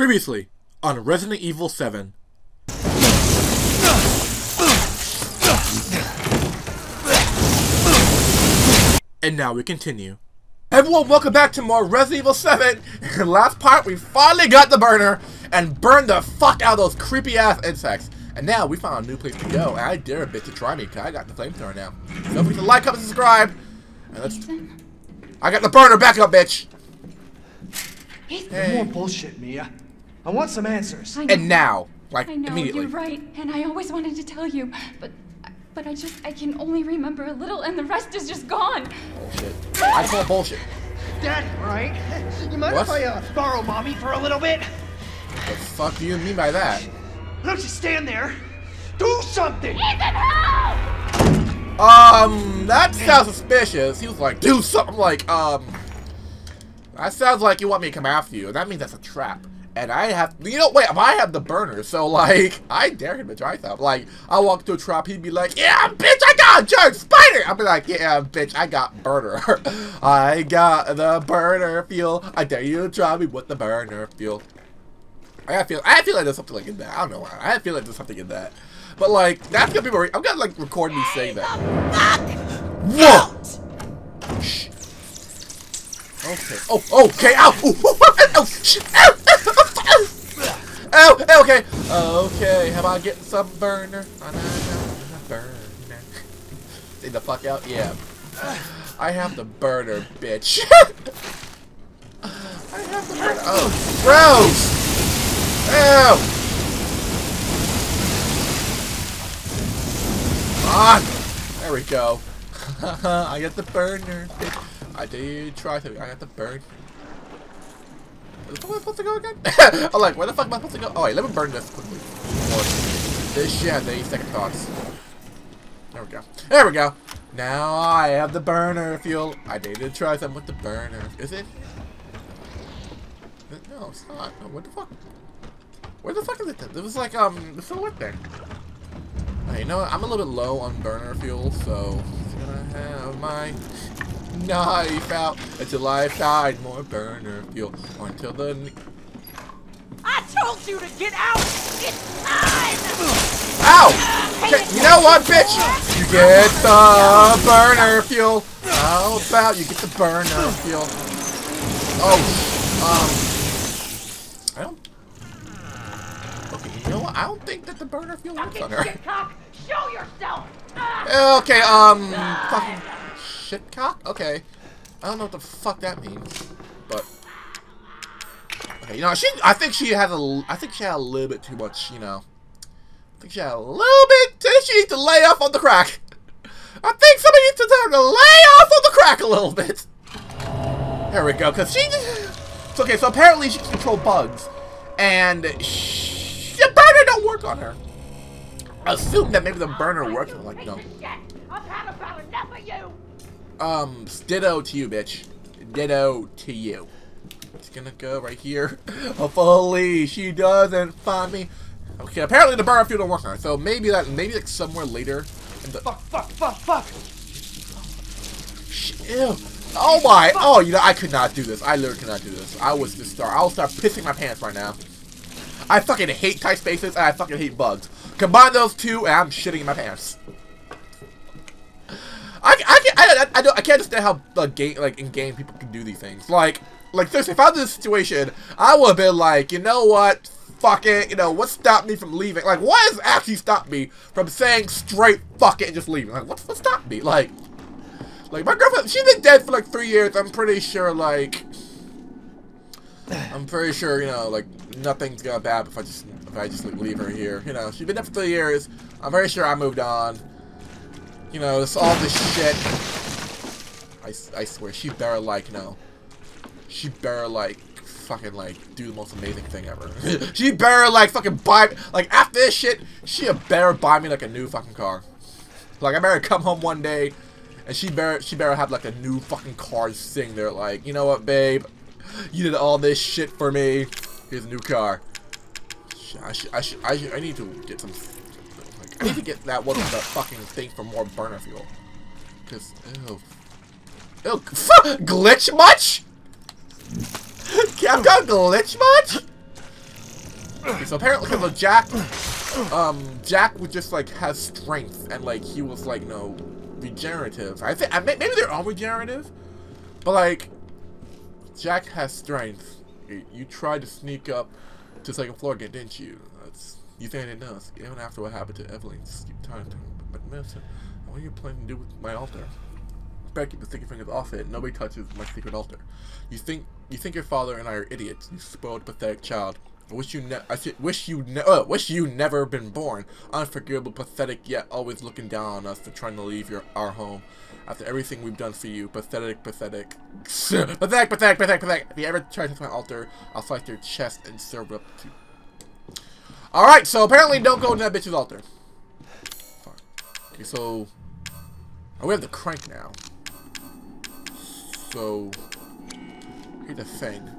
Previously on Resident Evil 7. And now we continue. Everyone, welcome back to more Resident Evil 7. In the last part, we finally got the burner and burned the fuck out of those creepy ass insects. And now we found a new place to go. And I dare a bitch to try me, because I got the flamethrower now. So don't forget to like, comment, subscribe. And let's. I got the burner back up, bitch. No more bullshit, Mia. I want some answers. I And now, like I know immediately. you're right, and I always wanted to tell you, but but I just I can only remember a little, and the rest is just gone. Bullshit. I call bullshit. Dad, right? You mind What? if I uh, borrow mommy for a little bit? What the fuck do you mean by that? Don't just stand there. Do something! Ethan, help! Um, that sounds suspicious. He was like, do something like, um, that sounds like you want me to come after you, that means that's a trap. And I have, you know, wait, I have the burner, so like, I dare him to try something. Like, I walk to a trap, he'd be like, yeah, bitch, I got a giant spider! I'd be like, yeah, bitch, I got burner. I got the burner fuel. I dare you to try me with the burner fuel. I feel I feel like there's something like in that. I don't know why. I feel like there's something in that. But like that's gonna be very I'm gonna like record me saying that. What? Shh. Okay. Oh, okay. Ow! Ooh, ooh, oh, shit. Ow! Oh, Ow! Okay. Okay. How about getting some burner? Burner. Stay the fuck out. Yeah. I have the burner, bitch. I have the burner. Oh, gross! Ow! On! There we go. I got the burner. I did try to. I got the burn. Where the fuck am I supposed to go again? I'm like, where the fuck am I supposed to go? Oh wait, let me burn this quickly. This shit has any second thoughts. There we go. There we go. Now I have the burner fuel. I need to try something with the burner. Is it? No, it's not. No, what the fuck? Where the fuck is it? It was like, um, the silhouette thing. Okay, you know what? I'm a little bit low on burner fuel, so I'm gonna have my knife out until I find more burner fuel. Or until the... I told you to get out! It's time! Ow! Okay, you know what, bitch? You get the burner fuel. How about you get the burner fuel? Oh, um... I don't... Okay, you know what? I don't think that the burner fuel works get on her. Show yourself! Ah! Okay, um, fucking shit cock? Okay. I don't know what the fuck that means, but okay, you know, she. I think she had a. I think she had a little bit too much. You know, I think she had a little bit. She needs to lay off on the crack. I think somebody needs to tell her to lay off on the crack a little bit. There we go, cause she. So, okay, so apparently she can control bugs, and sh the burner don't work on her. Assume that maybe the burner works. I'm like, no. I've had about enough of you! Um, ditto to you, bitch. Ditto to you. It's gonna go right here. Hopefully she doesn't find me. Okay, apparently the burner fuel don't work on her, so maybe that, maybe like somewhere later. In the, Fuck, fuck, fuck, fuck! Sh- Ew. Oh my! Oh, you know, I could not do this. I literally could not do this. I was just start. I'll start pissing my pants right now. I fucking hate tight spaces and I fucking hate bugs. Combine those two, and I'm shitting in my pants. I, I, I, I, I, don't, I can't understand how like game like in game people can do these things. Like like seriously, if I was in this situation, I would have been like, you know what? Fuck it. You know what stopped me from leaving? Like what has actually stopped me from saying straight fuck it and just leaving? Like what's what stopped me? Like like my girlfriend, she's been dead for like three years. I'm pretty sure like I'm pretty sure you know like nothing's gonna bad if I just if I just like, leave her here. You know she's been dead for three years. I'm very sure I moved on. You know, it's all this shit. I, I swear, she better like, no. she better like fucking like do the most amazing thing ever. she better like fucking buy, like after this shit, she better buy me like a new fucking car. Like I better come home one day, and she better she better have like a new fucking car sitting there like, you know what, babe, you did all this shit for me. Here's a new car. I should, I should, I, should, I need to get some. I need to get that one the fucking thing for more burner fuel. Cause, ew. Ew, glitch much? Capcom glitch much? so apparently, because Jack, um, Jack would just like has strength and like he was like no regenerative. I think maybe they're all regenerative, but like Jack has strength. You tried to sneak up to second floor again, didn't you? You think it didn't? Even after what happened to Evelyn, you time to but listen, what are you planning to do with my altar? Better keep the sticky fingers off it. Nobody touches my secret altar. You think you think your father and I are idiots? You spoiled, pathetic child. I wish you ne I wish you ne uh, wish you never been born. Unforgivable, pathetic, yet always looking down on us for trying to leave your our home. After everything we've done for you, pathetic, pathetic, pathetic, pathetic, pathetic, pathetic. If you ever try to touch my altar, I'll slice your chest and serve up to. All right, so apparently don't go to that bitch's altar. Okay, so oh, we have the crank now. So here's the thing.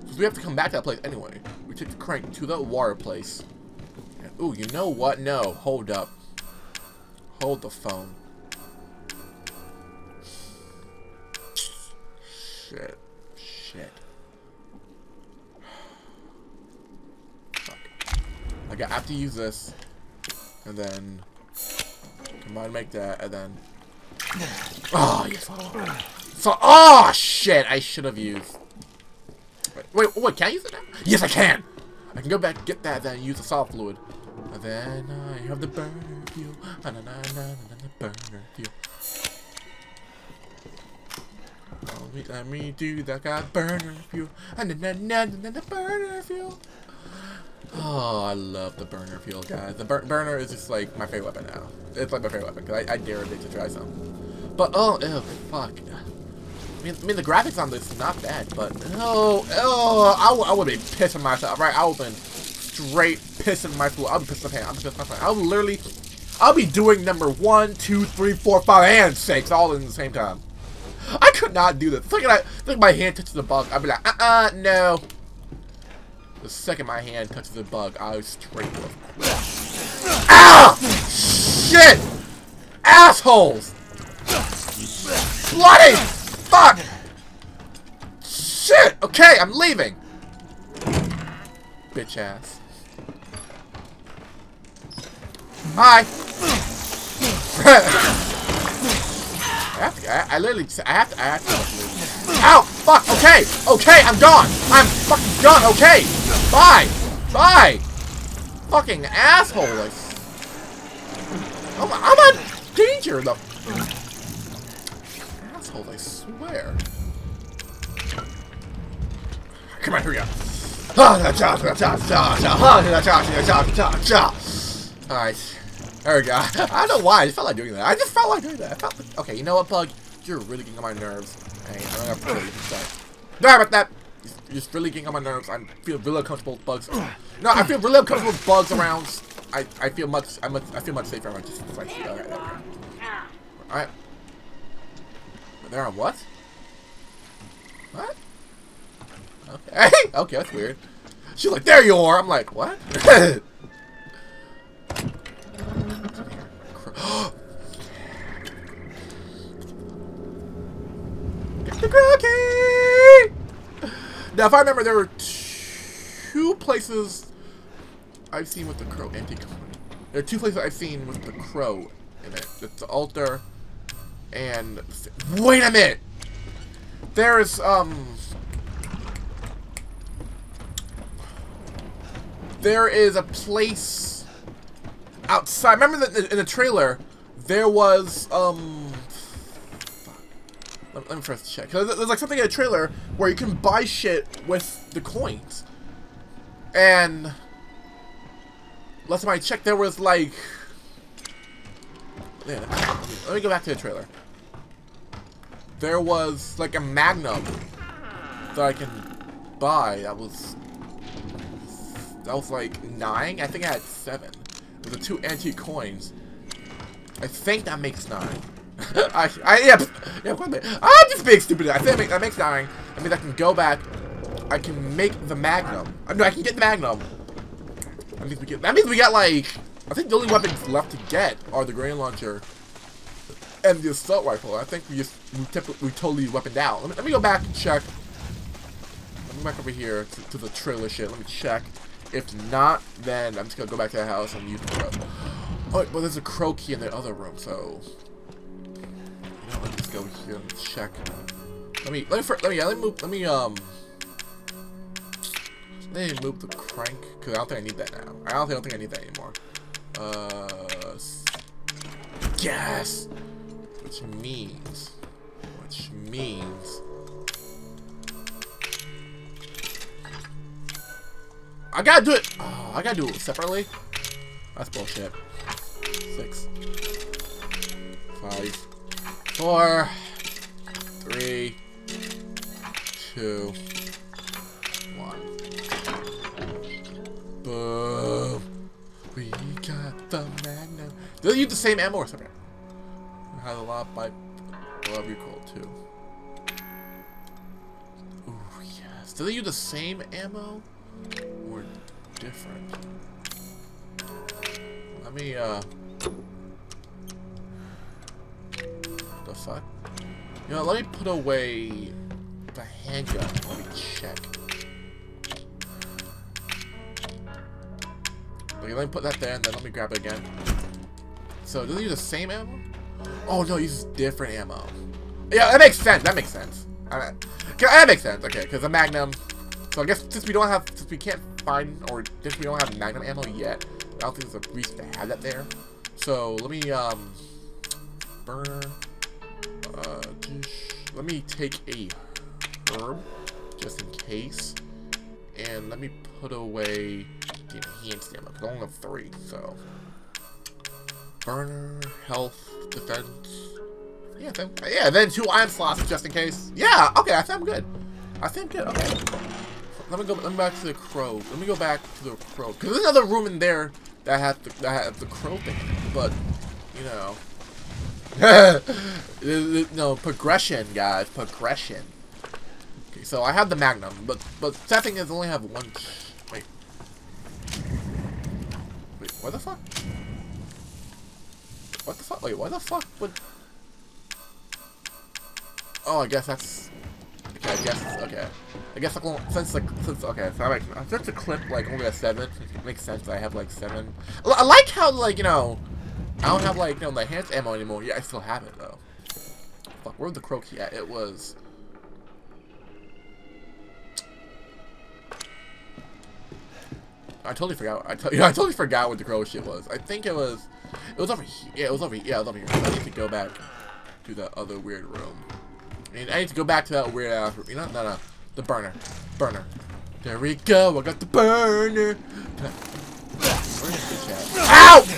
Because we have to come back to that place anyway. We take the crank to the water place. And, ooh, you know what? No, hold up. Hold the phone. Shit. Shit. I have to use this. And then combine make that and then Oh. So oh shit, I should have used Wait, wait, wait, can I use it now? Yes, I can! I can go back, get that, then use the solid fluid. And then I have the burner fuel. Na na na na na na burner fuel. Me, let me do that, got burner fuel. And na na na na na burner fuel. Oh, I love the burner fuel, guys. The bur burner is just like my favorite weapon now. It's like my favorite weapon, because I, I dare it to try some. But, oh, ew, fuck. I mean, I mean, the graphics on this is not bad, but oh, oh, I, I would be pissing myself, right? I would been straight pissing my myself. I'll be pissing my pants. I'm pissing my pants. I'll literally, I'll be doing number one, two, three, four, five, and six all in the same time. I could not do this. It's like, I, it's my hand touches the bug. I'd be like, uh-uh, no. The second my hand touches the bug, I straight. Ow! Ah! Shit! Assholes! Bloody! Fuck! Shit! Okay, I'm leaving! Bitch ass. Hi! I have to, I, I literally, I have to, I have to. Ow! Fuck! Okay! Okay, I'm gone! I'm fucking gone! Okay! Bye! Bye! Fucking asshole! I'm, I'm in danger, though. Asshole, I swear. Come on, here we go. Alright. There we go. I don't know why. I just felt like doing that. I just felt like doing that. Like, okay, you know what, Bug? You're really getting on my nerves. Hey, I'm gonna put it sorry. Sorry about that. You're just really getting on my nerves. I feel really uncomfortable with bugs. No, I feel really uncomfortable with bugs around. I, I feel much I much I feel much safer around just like we. Alright. There on what? What? Okay. okay, that's weird. She's like, there you are. I'm like, what? the crow key! Now, if I remember, there were two places I've seen with the crow antique. There are two places I've seen with the crow in it. It's the altar and wait a minute. There's um. There is a place outside. Remember that in the trailer, there was um. Let, me first check. There's like something in the trailer where you can buy shit with the coins, and last time I checked, there was like. Yeah, let me go back to the trailer. There was like a Magnum that I can buy. That was that was like nine. I think I had seven. With the two antique coins. I think that makes nine. I, I yeah, yeah. I'm just being stupid. I think that makes nine. I mean, I can go back. I can make the Magnum. Uh, I mean, I can get the Magnum. That means we get. That means we got like. I think the only weapons left to get are the grenade launcher and the assault rifle. I think we just we, we totally weaponed out. Let me, let me go back and check. Let me back over here to, to, the trailer shit. Let me check If not, then I'm just gonna go back to the house and use the. Oh, but there's a crow key in the other room, so. Let me just go here and check. Let me let me let me let me move let me um let me move the crank because I don't think I need that now. I don't think I don't think I need that anymore. Uh, s- gas, which means which means I gotta do it. Oh, I gotta do it separately. That's bullshit. Six, five, four, three, two, one. Boom. We got the magnum. Do they use the same ammo or something? Has a lot by love recoil too. Ooh yes. Do they use the same ammo or different? Let me uh. The fuck? You know, let me put away the handgun. Let me check. Okay, let me put that there and then let me grab it again. So, does it use the same ammo? Oh no, it uses different ammo. Yeah, that makes sense. That makes sense. I mean, that makes sense. Okay, because the Magnum. So I guess since we don't have, since we can't find, or since we don't have Magnum ammo yet, I don't think there's a reason to have that there. So let me um, burner. Uh, let me take a herb just in case, and let me put away the enhanced ammo. 'cause I only have three, so burner, health, defense. Yeah, then, yeah, then two iron slots just in case. Yeah, okay, I think I'm good. I think I'm good. Okay. Let me go. Let me back to the crow. Let me go back to the crow because there's another room in there that has the that had the crow thing. But you know, no progression, guys. Progression. Okay, so I have the magnum, but but sad thing is I only have one. Wait. Wait. What the fuck? What the fuck? Wait. What the fuck would? Oh, I guess that's. Okay, I guess. Okay. I guess like since like since okay, so I like since the clip like only a seven, it makes sense. That I have like seven. I I like how like you know, I don't have like you know the enhanced ammo anymore. Yeah, I still have it though. Fuck, where'd the crow key at? It was. I totally forgot. I, to, yeah, I totally forgot what the crow shit was. I think it was. It was over here. Yeah, it was over. Here. Yeah, it was over here. I need to go back to that other weird room. And I need to go back to that weird ass. You know, no, no, the burner, burner. There we go. I got the burner. Ow!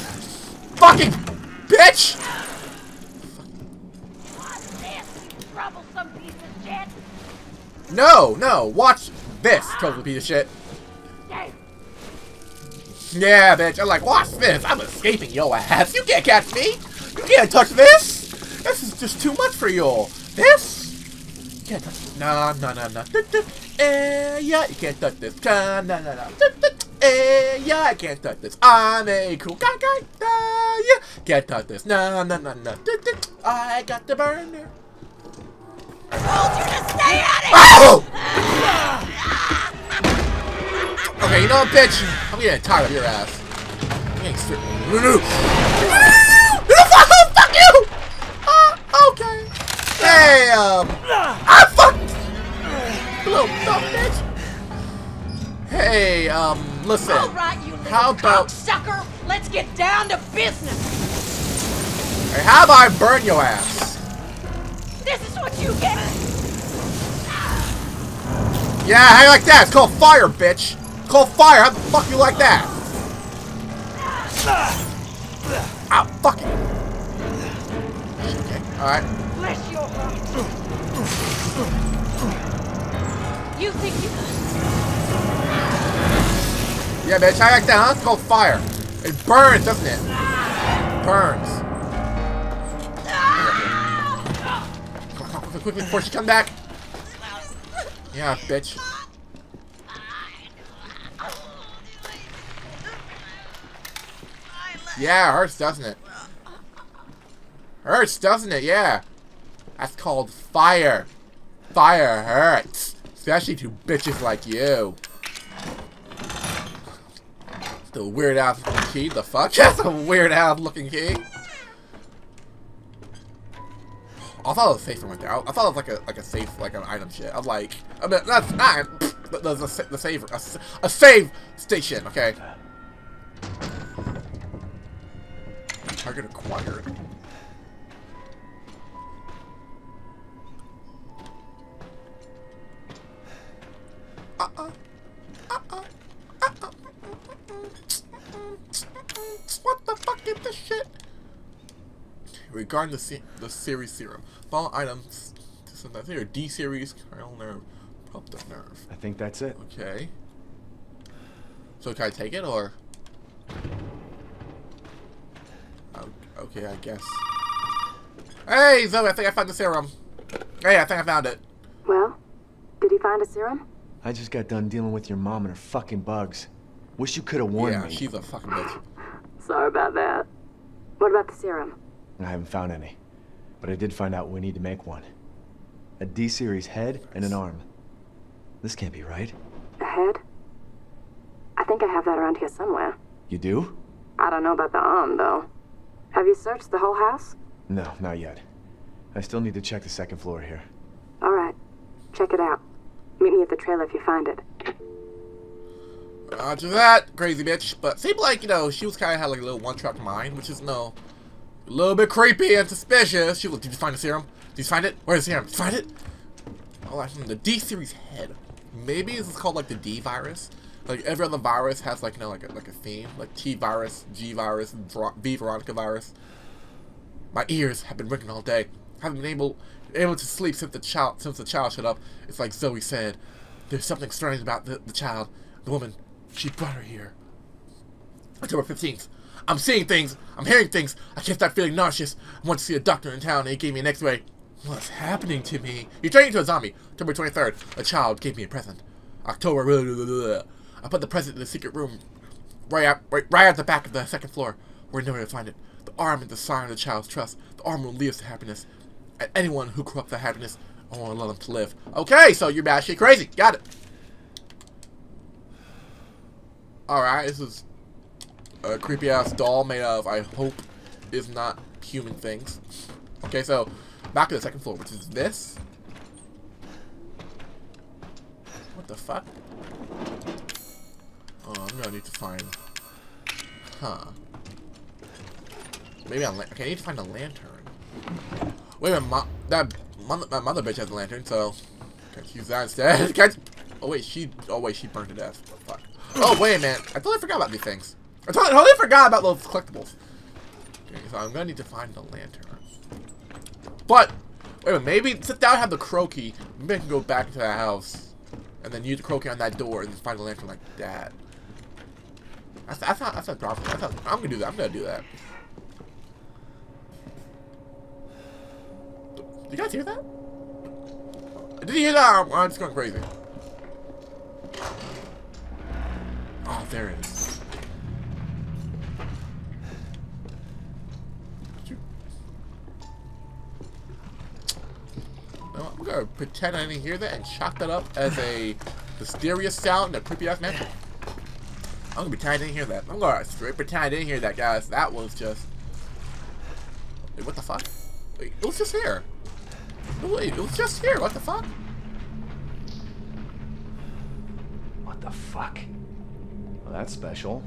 No, no. Watch this, total piece of shit. Yeah, bitch. I'm like, watch this. I'm escaping your ass. You can't catch me. You can't touch this. This is just too much for you. This? You can't touch this. No, no. Du- du- Eh, yeah, you can't touch this. No, no. Du- du- Eh, yeah, I can't touch this. I'm a cool guy, guy. Uh, yeah, can't touch this. No, no. Du- du- I got the burner. Told you to stay out of Ow! Okay, you know what, bitch? I'm getting tired of your ass. I'm getting stripped. No, no, no. Fuck, oh, fuck you! Uh, okay. Hey, um. Ah, fuck! You Little dumb bitch. Hey, um, listen. All right, you little How about- sucker. Let's get down to business. Hey, how about I burn your ass? This is what you get. Yeah, how you like that? It's called fire, bitch. It's called fire. How the fuck you like that? Ow, fuck it. Okay, alright. Bless your heart. You think you Yeah, bitch, how you like that, huh? It's called fire. It burns, doesn't it? Burns. Quickly, quickly, before she come back. Yeah, bitch. Yeah, hurts, doesn't it? Hurts, doesn't it? Yeah. That's called fire. Fire hurts. Especially to bitches like you. The weird ass key. The fuck? That's a weird ass looking key. I thought it was safe right there. I, I thought it was like a like a safe like an item shit. I'm like, I mean that's not. There's a, sa- the save a, a save station. Okay. Target acquired. Uh-uh. Uh-uh. Uh-uh. What the fuck is this shit? Regarding the the series serum, follow items. So that's here. D series, cranial nerve, optic nerve. I think that's it. Okay. So can I take it or? Oh, okay, I guess. Hey, Zoe, I think I found the serum. Hey, I think I found it. Well, did he find a serum? I just got done dealing with your mom and her fucking bugs. Wish you could have warned yeah, me. she's a fucking bitch. Sorry about that. What about the serum? I haven't found any. But I did find out we need to make one. A D-series head and an arm. This can't be right. A head? I think I have that around here somewhere. You do? I don't know about the arm, though. Have you searched the whole house? No, not yet. I still need to check the second floor here. All right. Check it out. Meet me at the trailer if you find it. Roger that, crazy bitch. But seemed like, you know, she was kind of had like a little one-track mind, which is, no, a little bit creepy and suspicious. She did you find the serum? Did you find it? Where's the serum? Did you find it? Oh, actually, the D-series head. Maybe this is called like the D virus. Like every other virus has like, you know, like a, like a theme. Like T virus, G virus, Ver- V Veronica virus. My ears have been ringing all day. I Haven't been able able to sleep since the child since the child shut up. It's like Zoe said. There's something strange about the, the child. The woman. She brought her here. October 15th. I'm seeing things. I'm hearing things. I can't stop feeling nauseous. I went to see a doctor in town and he gave me an x-ray. What's happening to me? He turned into a zombie. October 23rd. A child gave me a present. October. Blah, blah, blah. I put the present in the secret room right at, right, right at the back of the second floor. We're never to find it. The arm is the sign of the child's trust. The arm will lead us to happiness. And anyone who corrupts that happiness, I want to let them to live. Okay, so you're batshit crazy. Got it. Alright, this is a creepy ass doll made of, I hope, is not human things. Okay, so back to the second floor, which is this. What the fuck? Oh, I'm gonna need to find. Huh. Maybe lan- okay. I need to find a lantern. Wait a minute, that mother, that mother bitch has a lantern, so can I use that instead? Oh wait, she. Oh wait, she burned to death. Fuck. Oh wait a minute, I totally forgot about these things. I totally, forgot about those collectibles. Okay, so I'm gonna need to find the lantern. But wait a minute, maybe now I have the crow key, maybe I can go back into that house and then use the crow key on that door and find the lantern like that. That's not that's not. That's not, I'm gonna do that. I'm gonna do that. Did you guys hear that? Did you hear that? I'm, I'm just going crazy. Oh, there it is. Gonna pretend I didn't hear that and chalk that up as a mysterious sound and a creepy ass mansion. I'm gonna pretend I didn't hear that. I'm gonna straight pretend I didn't hear that, guys. That was just. Wait, what the fuck? Wait, it was just here. Wait, it was just here. What the fuck? What the fuck? Well, that's special.